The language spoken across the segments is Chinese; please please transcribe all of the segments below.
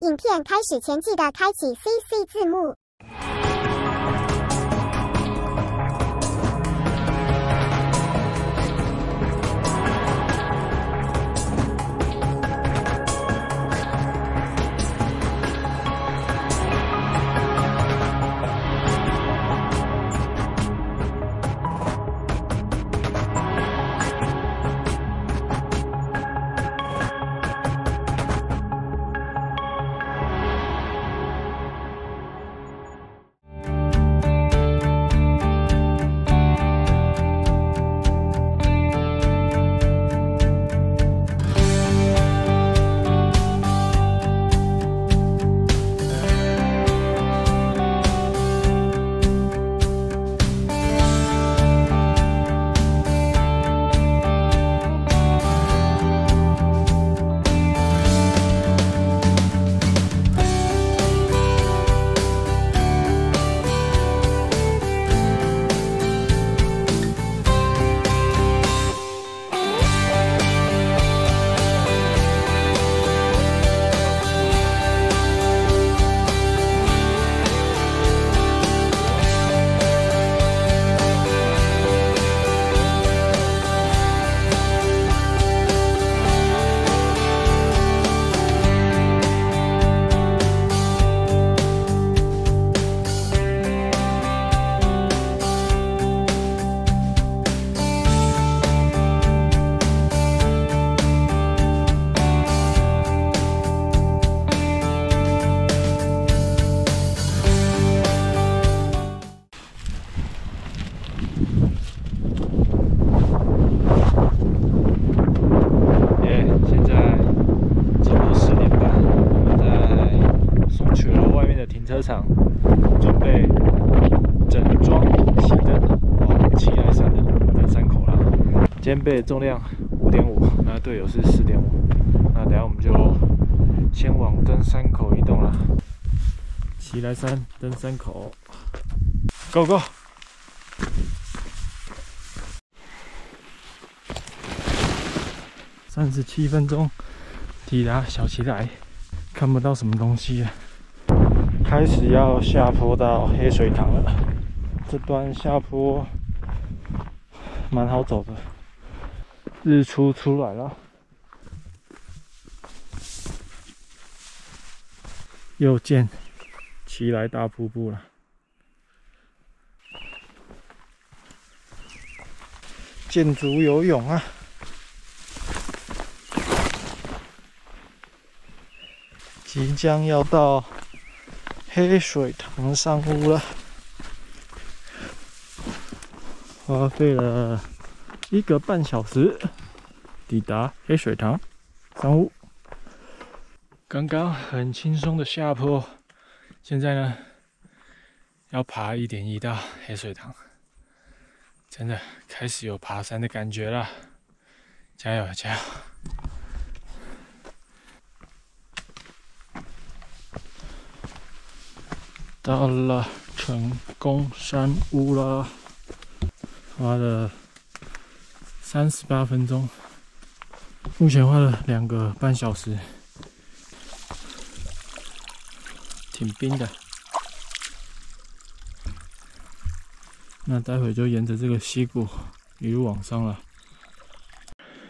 影片开始前记得开启 CC 字幕。准备整装熄灯往七来山的登山口啦。肩背重量五点五，那队友是四点五，那等下我们就先往登山口移动了。七来山登山口，Go Go！三十七分钟抵达小旗来，看不到什么东西了。开始要下坡到黑水塘了，这段下坡蛮好走的。日出出来了，又见奇来大瀑布了。建筑游泳啊！即将要到黑水塘上屋了，花费了一个半小时抵达黑水塘上屋。刚刚很轻松的下坡，现在呢要爬一点一到黑水塘，真的开始有爬山的感觉了，加油加油！到了成功山屋了，花了三十八分钟，目前花了两个半小时，挺冰的。那待会就沿着这个溪谷一路往上了。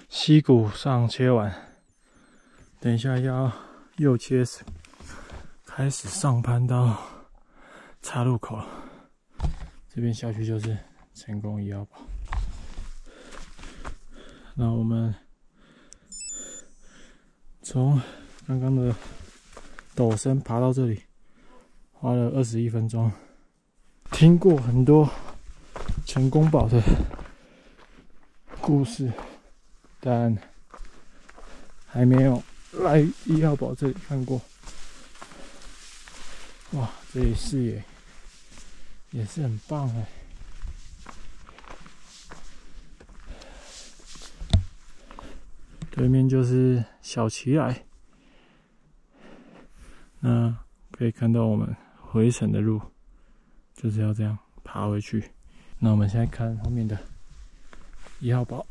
溪谷上切完，等一下要右切，开始上攀到。岔路口，这边下去就是成功一号堡。那我们从刚刚的陡升爬到这里，花了二十一分钟。听过很多成功堡的故事，但还没有来一号堡这里看过。哇，这里视野也是很棒哎！对面就是小旗来，那可以看到我们回程的路就是要这样爬回去。那我们现在看后面的一号堡。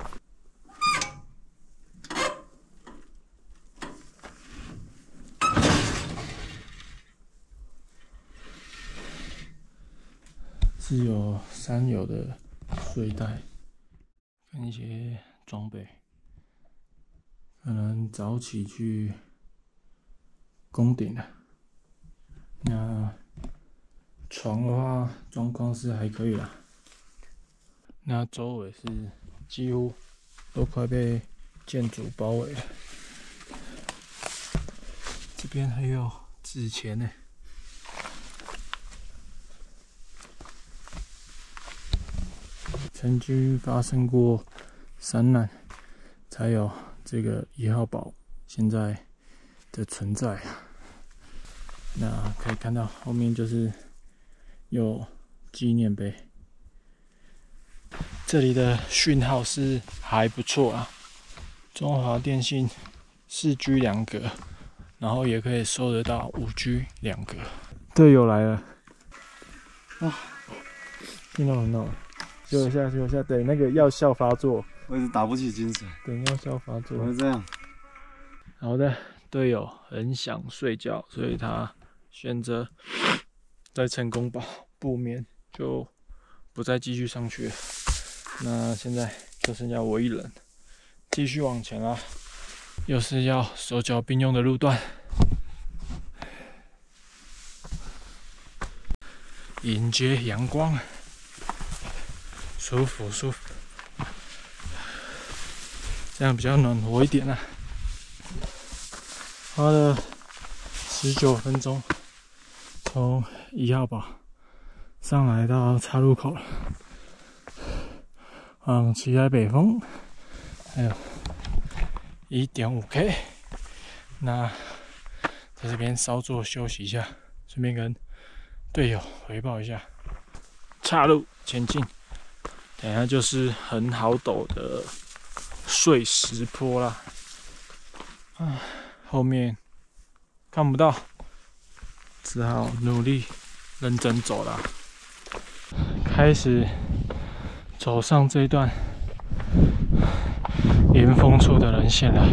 是有山友的睡袋跟一些装备，可能早起去攻顶了。那床的话，状况是还可以啦。那周围是几乎都快被建筑包围了。这边还有纸钱呢。曾经发生过山难，才有这个一号堡现在的存在。那可以看到后面就是有纪念碑，这里的讯号是还不错啊。中华电信四 G 两格，然后也可以收得到五 G 两格。队友来了，啊，听到很闹。休一下，休一下，等那个药效发作。我一直打不起精神。等药效发作。怎么这样？好的，队友很想睡觉，所以他选择在成功堡不眠，就不再继续上去了。那现在就剩下我一人，继续往前啊！又是要手脚并用的路段，迎接阳光。舒服舒服，这样比较暖和一点啊。花了十九分钟，从一号堡上来到岔路口了。往奇来北峰还有一点五 K，那在这边稍作休息一下，顺便跟队友回报一下，岔路前进。等下就是很好陡的碎石坡啦，啊，后面看不到，只好努力认真走了。开始走上这段迎风处的人线了。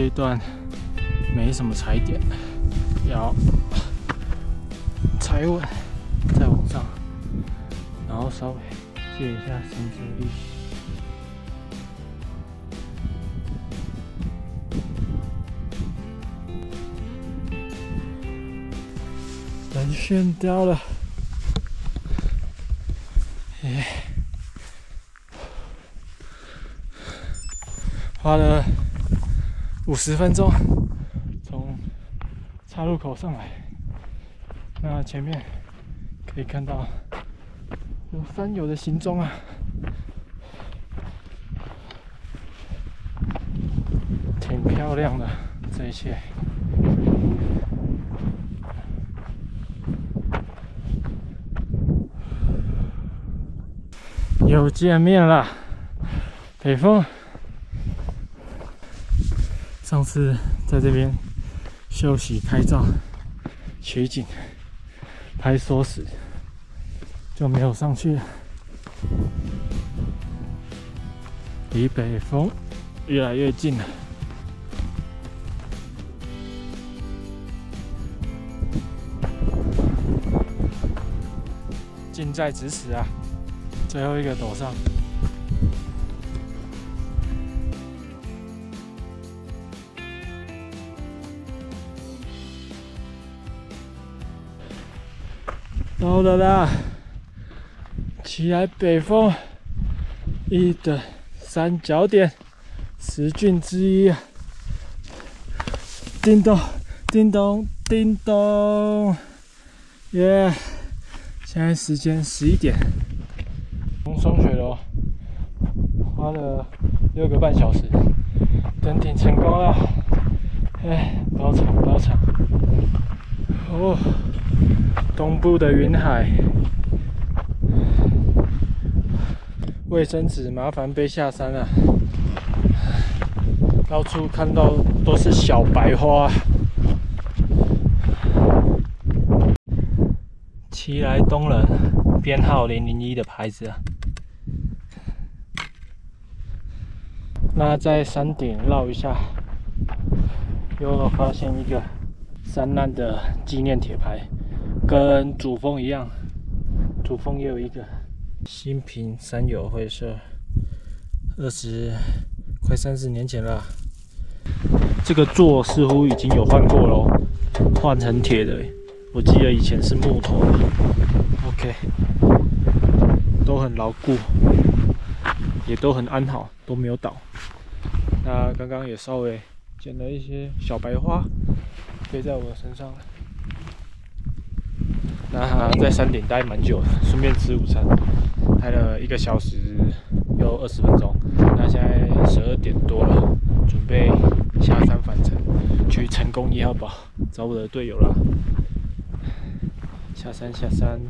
这一段没什么踩点，要踩稳再往上，然后稍微借一下绳子力。人线掉了，耶，花了。五十分钟从岔路口上来，那前面可以看到有山友的行踪啊，挺漂亮的这一切，又见面了，北风。上次在这边休息、拍照、取景、拍缩时，就没有上去。离北峰越来越近了，近在咫尺啊！最后一个陡上。到了啦！起来，北峰一的三角点，十峻之一啊！叮咚，叮咚，叮咚，耶！现在时间十一点，从双雪楼花了六个半小时，登顶成功了！哎，包场，包场，哦。东部的云海，卫生纸麻烦背下山了。到处看到都是小白花。奇来东人编号零零一的牌子啊。那在山顶绕一下，又发现一个山难的纪念铁牌。跟主峰一样，主峰也有一个新平山友会社，二十快三十年前了。这个座似乎已经有换过喽，换成铁的。我记得以前是木头的。OK，都很牢固，也都很安好，都没有倒。那刚刚也稍微捡了一些小白花，飞在我的身上。那在山顶待蛮久的，顺便吃午餐，待了一个小时又二十分钟。那现在十二点多了，准备下山返程，去成功一号堡找我的队友了。下山下山，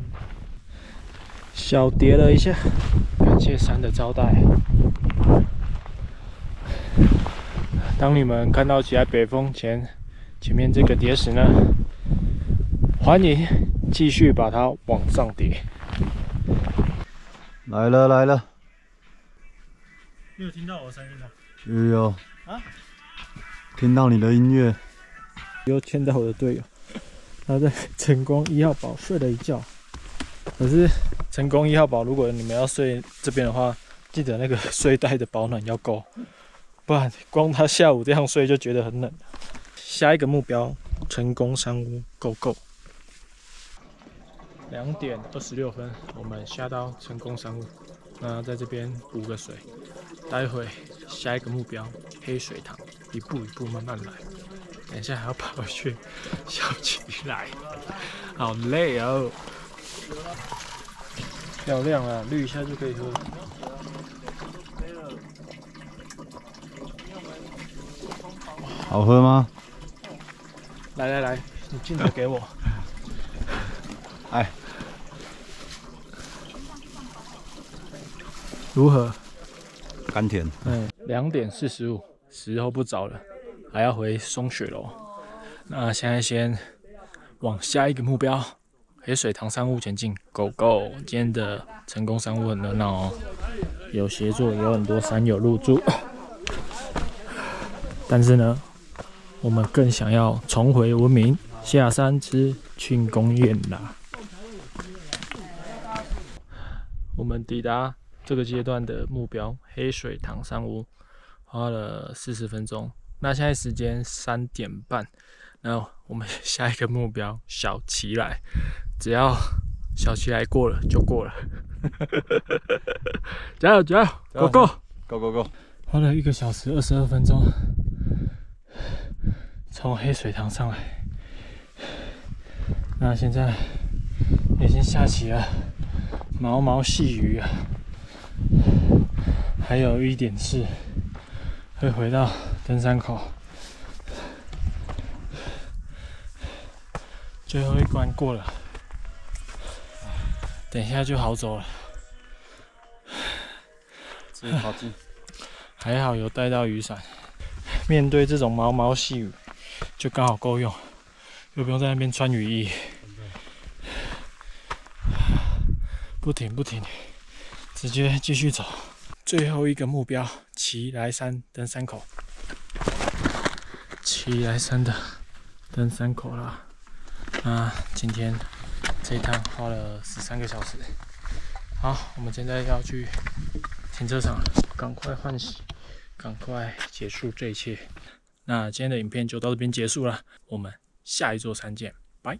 小叠了一下，感谢山的招待。当你们看到起来北风前前面这个叠石呢，欢迎。继续把它往上叠。来了来了，你有听到我的声音吗？有有啊，听到你的音乐。又牵到我的队友，他在成功一号堡睡了一觉。可是成功一号堡，如果你们要睡这边的话，记得那个睡袋的保暖要够，不然光他下午这样睡就觉得很冷。下一个目标，成功山屋，Go Go！两点二十六分，我们下到成功山屋，那在这边补个水，待会下一个目标黑水塘，一步一步慢慢来。等一下还要跑回去，笑起来，好累哦。漂亮啊，滤一下就可以喝。好喝吗？来来来，你镜头给我。哎。如何？甘甜。嗯，两点四十五，时候不早了，还要回松雪楼。那现在先往下一个目标黑水塘山屋前进。Go Go！今天的成功山屋很热闹哦，有协作，有很多山友入住。但是呢，我们更想要重回文明，下山吃庆功宴啦。我们抵达。这个阶段的目标黑水塘山屋花了四十分钟，那现在时间三点半，那我们下一个目标小旗来，只要小旗来过了就过了，加油加油，Go Go Go Go Go！花了一个小时二十二分钟，从黑水塘上来，那现在已经下起了毛毛细雨啊。还有一点是会回到登山口，最后一关过了，等一下就好走了。好近，还好有带到雨伞，面对这种毛毛细雨，就刚好够用，又不用在那边穿雨衣。不停不停。直接继续走，最后一个目标奇来山登山口，奇来山的登山口了。那今天这一趟花了十三个小时。好，我们现在要去停车场，赶快换洗，赶快结束这一切。那今天的影片就到这边结束了，我们下一座山见，拜。